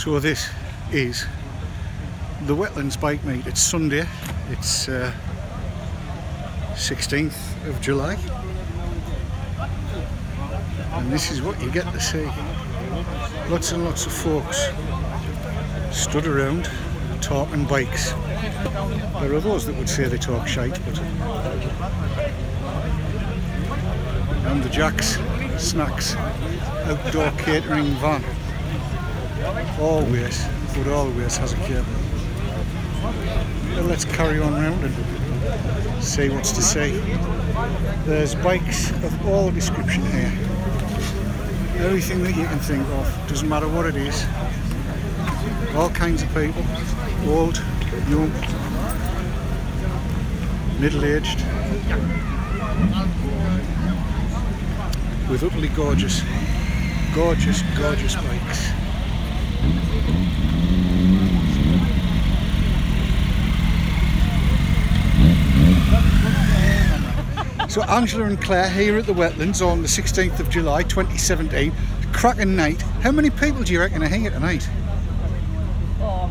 So this is the Wetlands Bike Meet. It's Sunday. It's uh, 16th of July. And this is what you get to see. Lots and lots of folks stood around talking bikes. There are those that would say they talk shite, but and the Jack's Snacks outdoor catering van always, but always has a cable. Let's carry on round and see what's to say. There's bikes of all description here. Everything that you can think of, doesn't matter what it is. All kinds of people, old, young, middle-aged, with utterly gorgeous, gorgeous, gorgeous bikes. So Angela and Claire here at the Wetlands on the 16th of July 2017. Cracking night. How many people do you reckon are here tonight? Oh,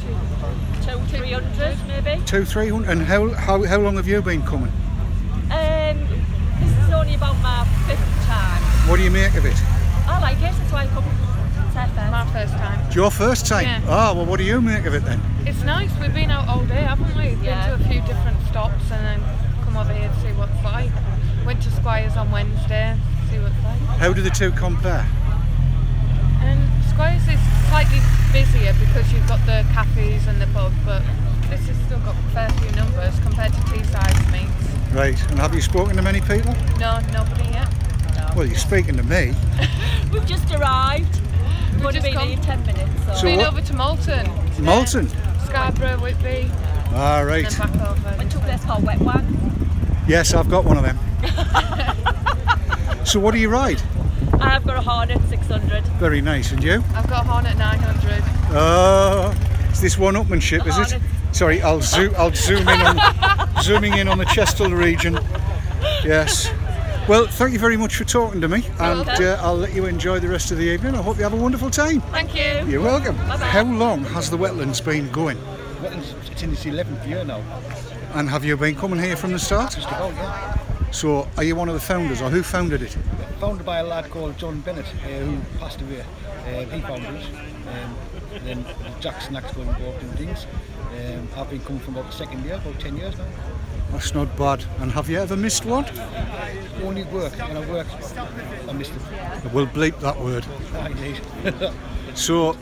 two, two, three hundred maybe. Two, three hundred. And how, how, how long have you been coming? Um, this is only about my fifth time. What do you make of it? I like it, that's why I come. It's our first. My first time. It's your first time? Yeah. Ah, well what do you make of it then? It's nice. We've been out all day, haven't we? Yeah. Been to a few different stops and then come over here to see what it's like. Went to Squires on Wednesday, see what it's like. How do the two compare? And Squires is slightly busier because you've got the cafes and the pub, but this has still got a fair few numbers compared to Teesside meets. Right, and have you spoken to many people? No, nobody yet. Well, you're speaking to me. We've just arrived. We've only just been come- ten minutes. So, So Been what- over to Malton, Malton. Scarborough, Whitby, Ah, and right. then back over. went to a place called Wet Wag. Yes, I've got one of them. so what do you ride? I've got a Hornet 600. Very nice. And you? I've got a Hornet 900. Uh, is this one-upmanship, is it? Sorry, I'll zoom. I'll zoom in on zooming in on the Chestel region. Yes. Well, thank you very much for talking to me, and uh, I'll let you enjoy the rest of the evening. I hope you have a wonderful time. Thank you. You're welcome. Bye-bye. How long has the wetlands been going? Wetlands, it's in its 11th year now. And have you been coming here from the start? Just about, yeah. So, are you one of the founders, or who founded it? Founded by a lad called John Bennett, uh, who passed away. Uh, he founded it. Um, then Jack Snacks got involved in things. Um, I've been coming from about the second year, about 10 years now. That's not bad. And have you ever missed one? Only work. When I worked, I missed it. We'll bleep that word. I did. So,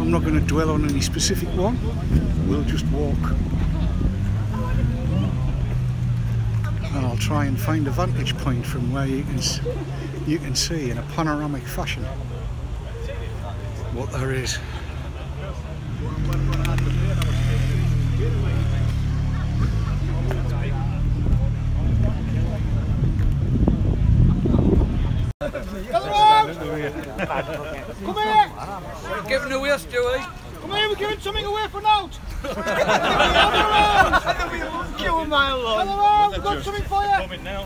I'm not going to dwell on any specific one. We'll just walk. And I'll try and find a vantage point from where you can you can see in a panoramic fashion what there is. Come here! Giving away, Stewie. Come here, we're giving something away for a note! Gather around, we've got something for you!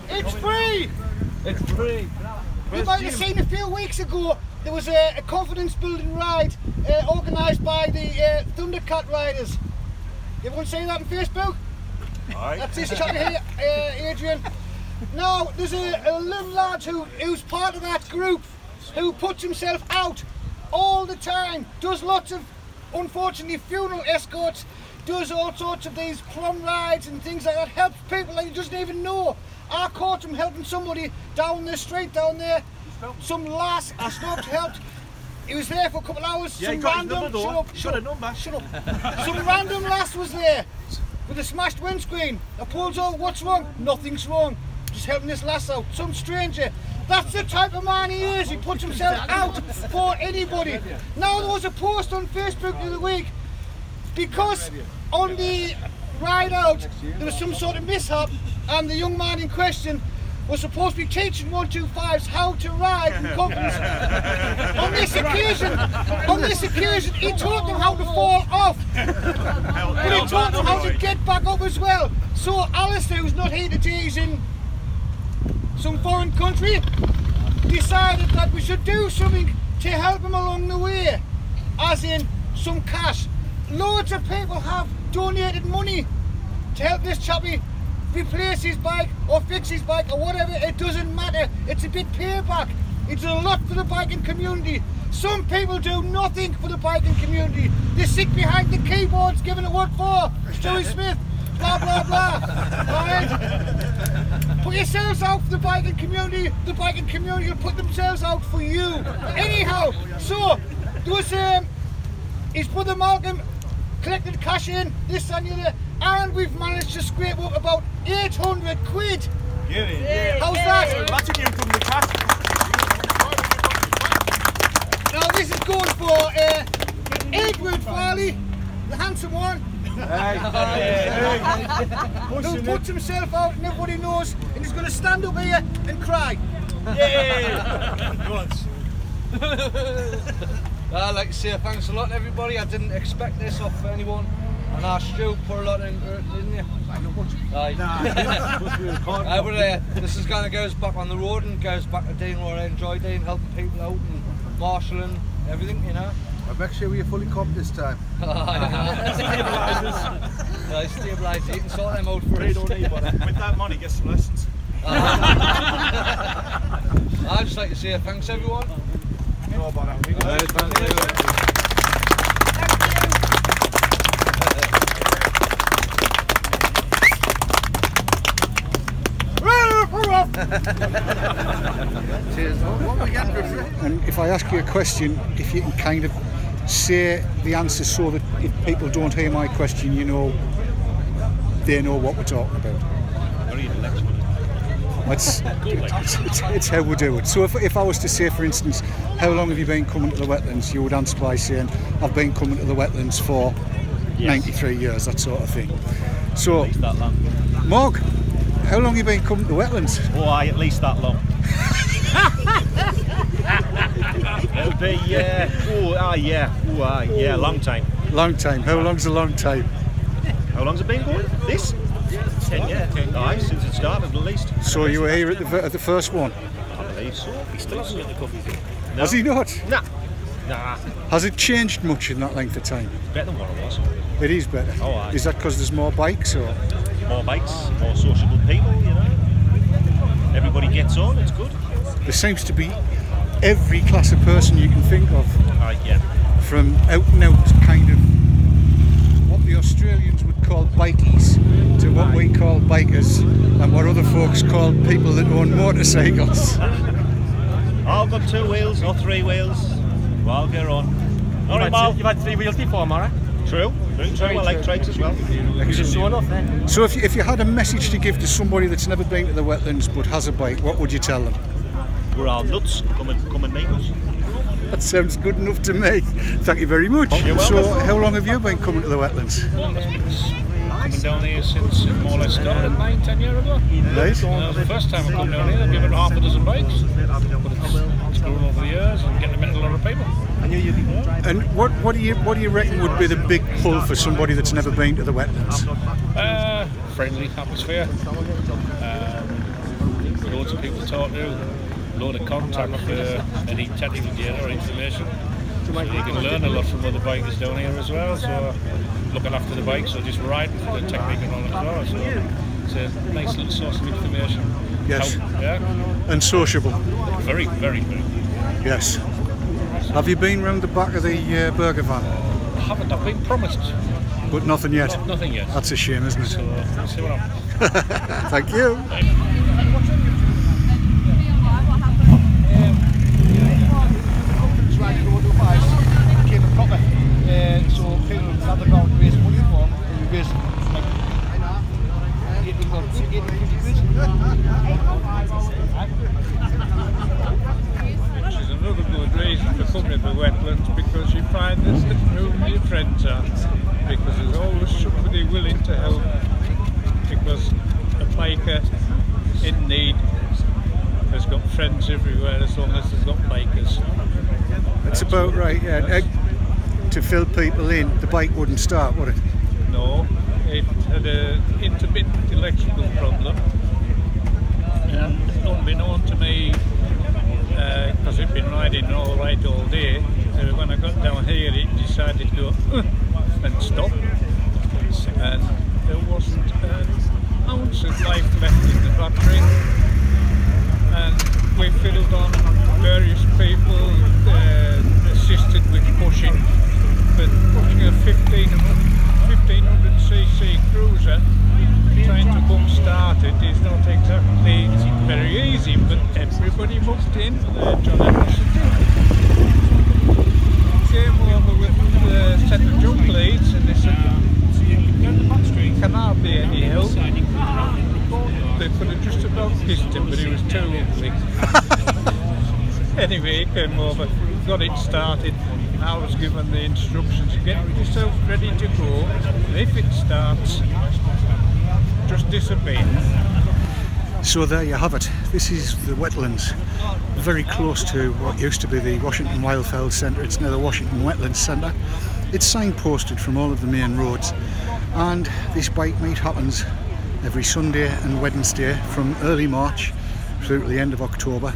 It's free! it's free. You might have seen a few weeks ago there was a, a confidence building ride uh, organised by the uh, Thundercat Riders. Everyone see that on Facebook? Aye. That's this chap here, uh, Adrian. Now, there's a, a little lad who, who's part of that group who puts himself out all the time, does lots of, unfortunately, funeral escorts, does all sorts of these prom rides and things like that, helps people that he doesn't even know. I caught him helping somebody down the street down there. Some lass, I stopped, helped. He was there for a couple of hours. Yeah, some random, shut up, shut up. number. Shut up. Some random lass was there with a smashed windscreen. I pulls over, what's wrong? Nothing's wrong. Just helping this lass out. Some stranger. That's the type of man he is. He puts himself out for anybody. Now there was a post on Facebook the other week because on the ride out there was some sort of mishap and the young man in question was supposed to be teaching 125s how to ride in on this occasion, on this occasion, he taught them how to fall off. But he taught them how to get back up as well. So Alistair, who's not here today, he's in some foreign country, decided that we should do something to help him along the way. As in some cash. Loads of people have donated money to help this chappie replace his bike or fix his bike or whatever, it doesn't matter. It's a bit payback. It's a lot for the biking community. Some people do nothing for the biking community. They sit behind the keyboards giving it what for. Joey Smith, blah blah blah. Right? Put yourselves out for the biking community. The biking community will put themselves out for you. Anyhow, so there was um, his brother Malcolm collected cash in, this and the other, and we've managed to scrape up about 800 quid. How's that? Now this is going for uh, Edward Farley, the handsome one. Who puts himself out and everybody knows and he's going to stand up here and cry. Yeah. I'd like to say thanks a lot to everybody. I didn't expect this off anyone. And our Stu put a lot into it, didn't you? Aye. Aye, but uh, this is kind of goes back on the road and goes back to doing what I enjoy doing, helping people out and marshalling everything, you know. I'll make sure we're fully comped this time. Stabilisers. Aye, stabilise it and sort them out for us. Uh, with that money, get some lessons. I'd just like to say thanks everyone. Uh, Cheers. What, what we getting for? And if I ask you a question, if you can kind of say the answer so that if people don't hear my question, you know they know what we're talking about. That's, it's, it's, it's how we do it. So if, if I was to say, for instance, how long have you been coming to the wetlands? You would answer by saying, I've been coming to the wetlands for 93 years, that sort of thing. So, That long. Mark, how long have you been coming to the wetlands? Oh, aye, at least that long. It'll be, uh, oh, aye, yeah, oh, aye, yeah, long time. Long time. How long's a long time? How long's it been going? This? Ten years. Aye, since it started at least. So you were here at the, at the first one. I believe so. He still hasn't got the coffee in. No. Has he not? Nah. Nah, Has it changed much in that length of time? better than what it was. It is better. Oh, aye. Is that because there's more bikes or? More bikes, more sociable people, you know. Everybody gets on, it's good. There seems to be every class of person you can think of, Aye, yeah. from out and out kind of what the Australians would call bikies to what we call bikers and what other folks call people that own motorcycles. I've got two wheels or three wheels. Well, get on. All right, Mal. You've had three wheels before, Mara. True. True, true. I like trikes as well. Sure. Eh? So if you, if you had a message to give to somebody that's never been to the wetlands but has a bike, what would you tell them? We're all nuts. Come and, come and meet us. That sounds good enough to me. Thank you very much. You're So welcome. how long have you been coming to the wetlands? Coming down here since it more or less started nine, ten years ago. Right? Uh, the first time I come down here, I've given half a dozen bikes. But it's, it's grown over the years and getting met a lot of people. And what, what do you what do you reckon would be the big pull for somebody that's never been to the wetlands? Uh, friendly atmosphere. Um, loads of people to talk to. Load of contact for any technical data or information. So you can learn a lot from other bikers down here as well. So looking after the bikes or just riding for the technique and all well. So it's a nice little source of information. Yes. How- yeah. And sociable. Very, very, very. Yes. Have you been round the back of the uh, burger van? I haven't. I've been promised. But nothing yet. Not, nothing yet. That's a shame, isn't it? So we'll see what happens. Thank you. It's right road to Vice. Became a proper. Uh, so people have the ground raise money for him. And we raised like 80 quid, 80 quid. Which is another good reason for coming to the wetlands because you find this that who your friends are. Because there's always somebody willing to help. Because a biker in need friends everywhere as long got bikers. That's about right, yeah. Uh, to fill people in, the bike wouldn't start, would it? No, it had an intermittent electrical problem. And unbeknown to me, because uh, it'd been riding all right all day, uh, when I got down here it decided to go uh, and stop. And there wasn't an ounce of life left in the battery. And we fiddled on various people, uh, assisted with pushing, but pushing a 15, 1500cc cruiser, trying to book start it is not exactly very easy, but everybody booked in. Uh, John Anderson came over with a set of jump leads and they said, can hardly any help. They could have just about kissed him, but he anyway, he came over, got it started. I was given the instructions, get yourself ready to go. If it starts, just disobey. So there you have it. This is the wetlands, very close to what used to be the Washington Wildfowl Centre. It's now the Washington Wetlands Centre. It's signposted from all of the main roads and this bike meet happens every Sunday and Wednesday from early March through to the end of October.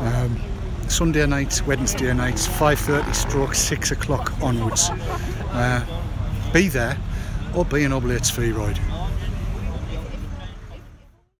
Um, Sunday nights, Wednesday nights, 5.30 stroke 6 o'clock onwards. Uh, be there or be an Oblates free ride.